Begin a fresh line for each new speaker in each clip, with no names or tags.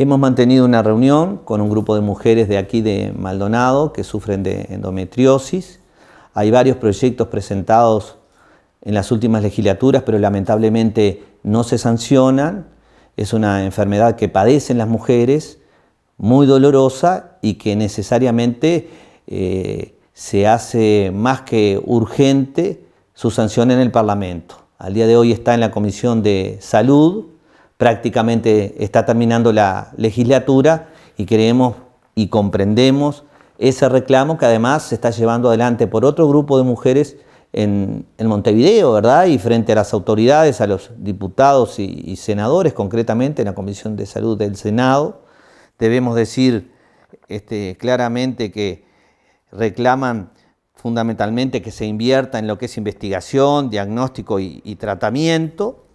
Hemos mantenido una reunión con un grupo de mujeres de aquí de Maldonado que sufren de endometriosis. Hay varios proyectos presentados en las últimas legislaturas, pero lamentablemente no se sancionan. Es una enfermedad que padecen las mujeres, muy dolorosa y que necesariamente eh, se hace más que urgente su sanción en el Parlamento. Al día de hoy está en la Comisión de Salud, prácticamente está terminando la legislatura y creemos y comprendemos ese reclamo que además se está llevando adelante por otro grupo de mujeres en, Montevideo, ¿verdad? Y frente a las autoridades, a los diputados y, senadores, concretamente en la Comisión de Salud del Senado. Debemos decir este, claramente que reclaman fundamentalmente que se invierta en lo que es investigación, diagnóstico y tratamiento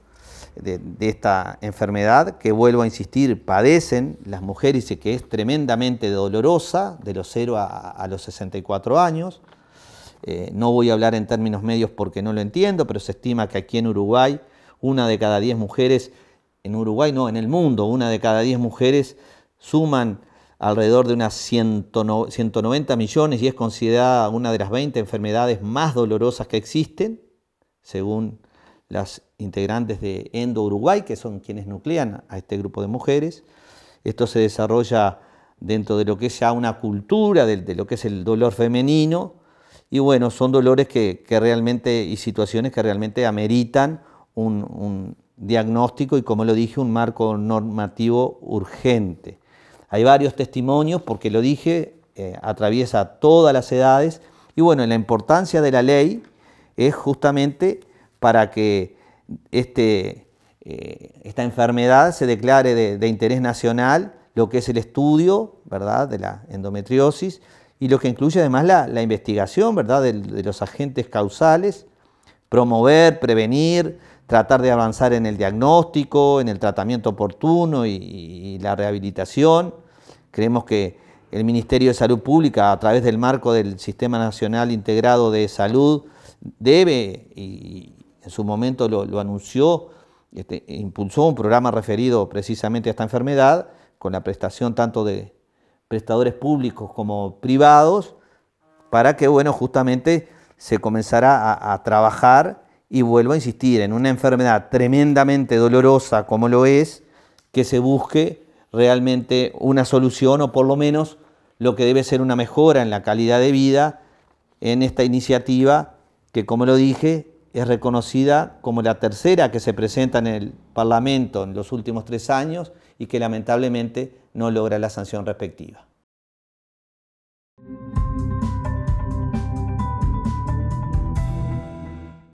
de, esta enfermedad, que vuelvo a insistir, padecen las mujeres y que es tremendamente dolorosa, de los 0 a, los 64 años. Eh, no voy a hablar en términos medios porque no lo entiendo, pero se estima que aquí en Uruguay una de cada 10 mujeres, en Uruguay no, en el mundo, una de cada 10 mujeres suman alrededor de unas 190 millones y es considerada una de las 20 enfermedades más dolorosas que existen, según las integrantes de Endo Uruguay, que son quienes nuclean a este grupo de mujeres. Esto se desarrolla dentro de lo que es ya una cultura, de, lo que es el dolor femenino, y bueno, son dolores que, realmente y situaciones que realmente ameritan un, diagnóstico y, como lo dije, un marco normativo urgente. Hay varios testimonios, porque lo dije, eh, atraviesa todas las edades, y bueno, la importancia de la ley es justamente para que este, eh, esta enfermedad se declare de, interés nacional, lo que es el estudio de la endometriosis y lo que incluye además la, investigación. De, los agentes causales, promover, prevenir, tratar de avanzar en el diagnóstico, en el tratamiento oportuno y, la rehabilitación. Creemos que el Ministerio de Salud Pública, a través del marco del Sistema Nacional Integrado de Salud, debe en su momento lo, anunció, este, impulsó un programa referido precisamente a esta enfermedad, con la prestación tanto de prestadores públicos como privados, para que, bueno, justamente se comenzara a, trabajar y vuelvo a insistir, en una enfermedad tremendamente dolorosa como lo es, que se busque realmente una solución o por lo menos lo que debe ser una mejora en la calidad de vida en esta iniciativa que, como lo dije, es reconocida como la tercera que se presenta en el Parlamento en los últimos tres años y que lamentablemente no logra la sanción respectiva.